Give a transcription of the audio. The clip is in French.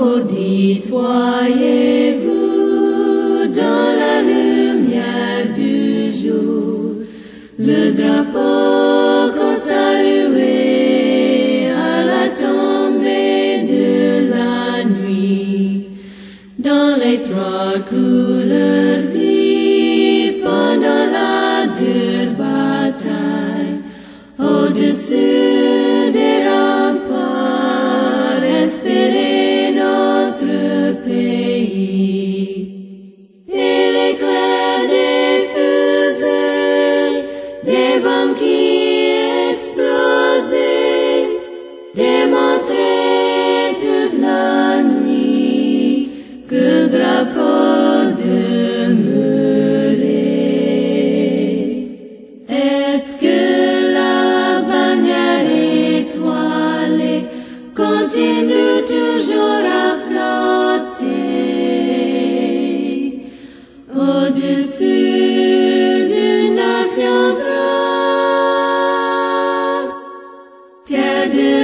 Auditoyez-vous dans la lumière du jour. Le drapeau qu'on à la tombée de la nuit. Dans les trois couleurs vives pendant la dure bataille. Au-dessus des bombes qui explosaient démontrait toute la nuit que le drapeau demeurait. Est-ce que la bannière étoilée continue toujours à flotter au-dessus did.